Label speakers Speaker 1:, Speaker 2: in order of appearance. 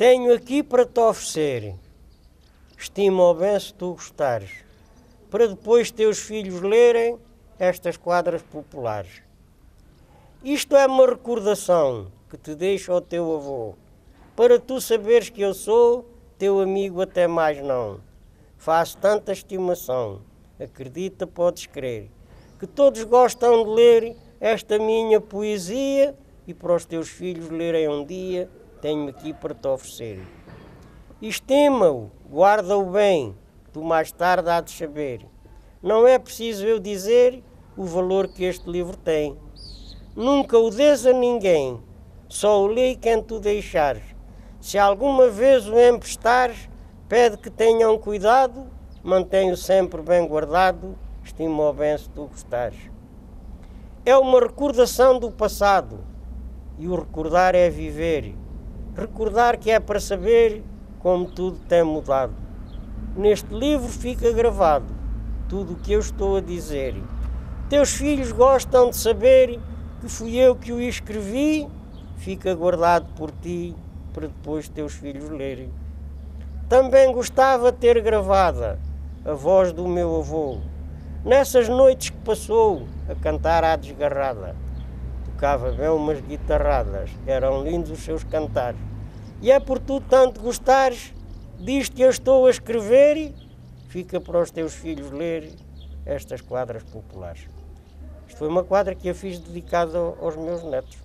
Speaker 1: Tenho aqui para te oferecer, estima-o bem se tu gostares, para depois teus filhos lerem estas quadras populares. Isto é uma recordação que te deixo ao teu avô, para tu saberes que eu sou teu amigo até mais não. Faço tanta estimação, acredita, podes crer, que todos gostam de ler esta minha poesia e para os teus filhos lerem um dia, tenho aqui para te oferecer. Estima-o, guarda-o bem, tu mais tarde há de saber. Não é preciso eu dizer o valor que este livro tem. Nunca o des a ninguém, só o lê quem tu deixares. Se alguma vez o emprestares, pede que tenham cuidado, mantenha-o sempre bem guardado, estima-o bem se tu gostares. É uma recordação do passado, e o recordar é viver. Recordar que é para saber como tudo tem mudado. Neste livro fica gravado tudo o que eu estou a dizer. Teus filhos gostam de saber que fui eu que o escrevi, fica guardado por ti para depois teus filhos lerem. Também gostava de ter gravada a voz do meu avô, nessas noites que passou a cantar à desgarrada. Tocava bem umas guitarradas, eram lindos os seus cantares. E é por tu tanto gostares disto que eu estou a escrever, fica para os teus filhos ler estas quadras populares. Isto foi uma quadra que eu fiz dedicada aos meus netos.